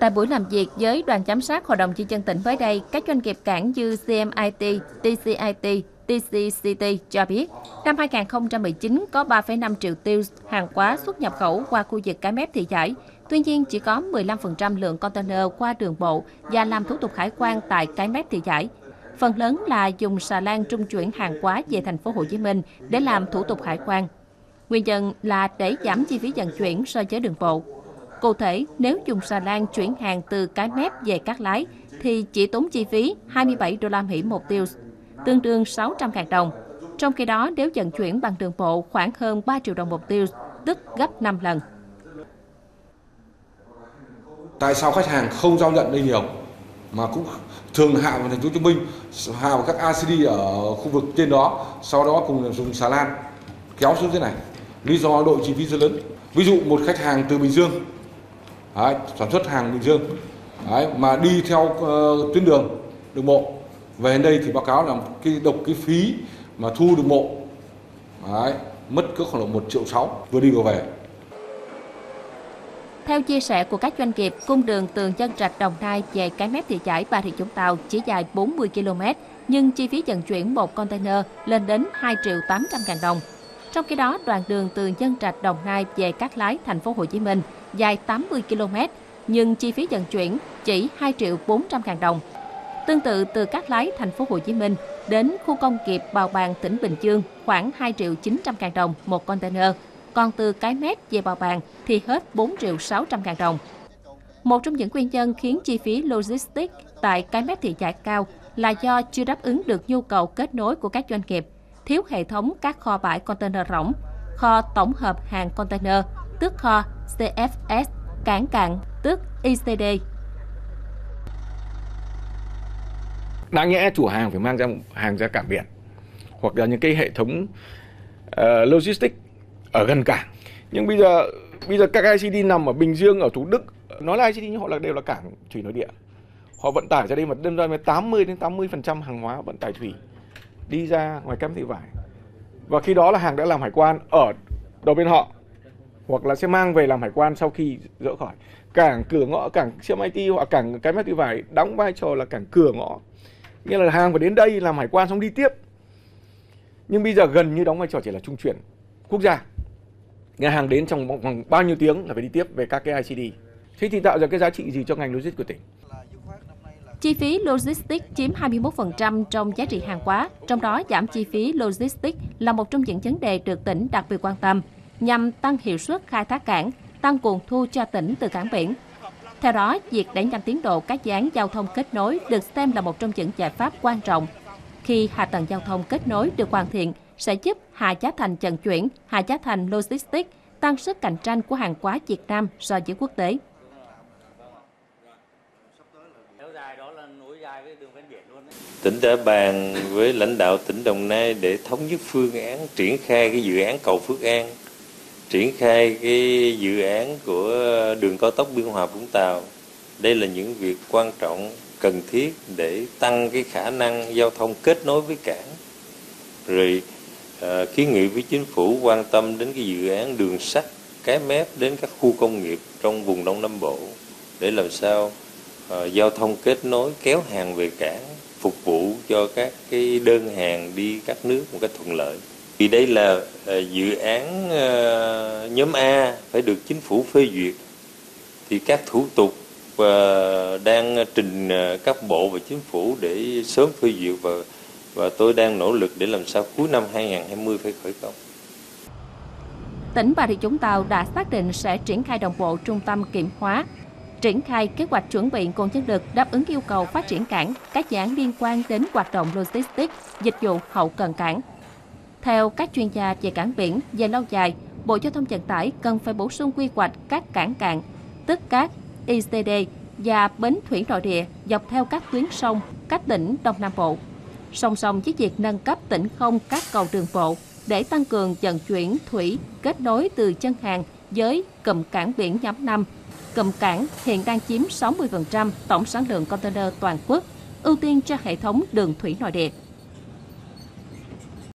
Tại buổi làm việc với đoàn giám sát Hội đồng Nhân dân tỉnh mới đây, các doanh nghiệp cảng như CMIT, TCIT, TCCT cho biết, năm 2019 có 3,5 triệu tiêu hàng hóa xuất nhập khẩu qua khu vực cái mép thị giải. Tuy nhiên, chỉ có 15% lượng container qua đường bộ và làm thủ tục hải quan tại cái mép thị giải. Phần lớn là dùng xà lan trung chuyển hàng hóa về thành phố Hồ Chí Minh để làm thủ tục hải quan. Nguyên nhân là để giảm chi phí vận chuyển so với đường bộ. Cụ thể, nếu dùng xà lan chuyển hàng từ cái mép về Cát Lái thì chỉ tốn chi phí 27 đô la Mỹ một tiêu, tương đương 600.000 đồng. Trong khi đó, nếu vận chuyển bằng đường bộ khoảng hơn 3 triệu đồng một tiêu, tức gấp 5 lần. Tại sao khách hàng không giao nhận đây nhiều mà cũng thường hạ vào thành phố Hồ Chí Minh, hạ vào các ACD ở khu vực trên đó, sau đó cùng dùng xà lan kéo xuống thế này. Lý do đội chi phí rất lớn. Ví dụ một khách hàng từ Bình Dương đấy, sản xuất hàng Bình Dương. Đấy, mà đi theo uh, tuyến đường đường bộ. Về đây thì báo cáo là cái độc cái phí mà thu đường bộ. Đấy, mất cỡ khoảng độ một triệu sáu vừa đi vừa về. Theo chia sẻ của các doanh nghiệp, cung đường từ dân Trạch Đồng Nai về cái mép thị trải Bà Rịa Vũng Tàu chỉ dài 40 km, nhưng chi phí vận chuyển một container lên đến 2 triệu 800 ngàn đồng. Trong khi đó, đoạn đường từ dân Trạch Đồng Nai về Cát Lái, thành phố Hồ Chí Minh dài 80 km, nhưng chi phí vận chuyển chỉ 2 triệu 400 ngàn đồng. Tương tự từ Cát Lái, thành phố Hồ Chí Minh đến khu công nghiệp Bào Bàng, tỉnh Bình Dương khoảng 2 triệu 900 ngàn đồng một container, còn từ Cái Mét về Bào Bàng thì hết 4 triệu 600 ngàn đồng. Một trong những nguyên nhân khiến chi phí logistics tại Cái Mét thị trại cao là do chưa đáp ứng được nhu cầu kết nối của các doanh nghiệp, thiếu hệ thống các kho bãi container rỗng, kho tổng hợp hàng container, tức kho CFS, cảng cạn, tức ICD. Đáng nhẽ chủ hàng phải mang ra hàng ra cảng biển hoặc là những cái hệ thống uh, logistics ở gần cảng. Nhưng bây giờ bây giờ các ICD nằm ở Bình Dương, ở Thủ Đức, nói là ICD nhưng họ là đều là cảng thủy nội địa. Họ vận tải ra đây mà đơn ra 80 đến 80% hàng hóa vận tải thủy đi ra ngoài cam thị vải. Và khi đó là hàng đã làm hải quan ở đầu bên họ hoặc là sẽ mang về làm hải quan sau khi dỡ khỏi. Cảng cửa ngõ cảng CMIT hoặc cảng cái mét thị vải đóng vai trò là cảng cửa ngõ. Nghĩa là hàng phải đến đây làm hải quan xong đi tiếp. Nhưng bây giờ gần như đóng vai trò chỉ là trung chuyển. Quốc gia nhà hàng đến trong vòng bao nhiêu tiếng là phải đi tiếp về các cái ICD thế thì tạo ra cái giá trị gì cho ngành logistics của tỉnh? Chi phí logistics chiếm 21% trong giá trị hàng hóa, trong đó giảm chi phí logistics là một trong những vấn đề được tỉnh đặc biệt quan tâm nhằm tăng hiệu suất khai thác cảng, tăng nguồn thu cho tỉnh từ cảng biển. Theo đó, việc đẩy nhanh tiến độ các dự án giao thông kết nối được xem là một trong những giải pháp quan trọng. Khi hạ tầng giao thông kết nối được hoàn thiện, sẽ giúp hạ giá thành vận chuyển, hạ giá thành logistics, tăng sức cạnh tranh của hàng hóa Việt Nam so với quốc tế. Tỉnh đã bàn với lãnh đạo tỉnh Đồng Nai để thống nhất phương án triển khai cái dự án cầu Phước An triển khai cái dự án của đường cao tốc Biên Hòa Vũng Tàu. Đây là những việc quan trọng cần thiết để tăng cái khả năng giao thông kết nối với cảng. Rồi à, kiến nghị với chính phủ quan tâm đến cái dự án đường sắt cái mép đến các khu công nghiệp trong vùng Đông Nam Bộ để làm sao à, giao thông kết nối kéo hàng về cảng phục vụ cho các cái đơn hàng đi các nước một cách thuận lợi. Vì đây là ờ, dự án ờ, nhóm A phải được chính phủ phê duyệt thì các thủ tục ờ, đang trình các bộ và chính phủ để sớm phê duyệt và và tôi đang nỗ lực để làm sao cuối năm 2020 phải khởi công. Tỉnh Bà Rịa Vũng Tàu đã xác định sẽ triển khai đồng bộ trung tâm kiểm hóa, triển khai kế hoạch chuẩn bị nguồn nhân lực đáp ứng yêu cầu phát triển cảng, các dự án liên quan đến hoạt động logistics, dịch vụ hậu cần cảng, theo các chuyên gia về cảng biển, về lâu dài, Bộ Giao thông Vận tải cần phải bổ sung quy hoạch các cảng cạn, tức các ICD và bến thủy nội địa dọc theo các tuyến sông, các tỉnh Đông Nam Bộ. Song song với việc nâng cấp tỉnh không các cầu đường bộ để tăng cường vận chuyển thủy kết nối từ chân hàng với cụm cảng biển nhóm 5. Cụm cảng hiện đang chiếm 60% tổng sản lượng container toàn quốc, ưu tiên cho hệ thống đường thủy nội địa.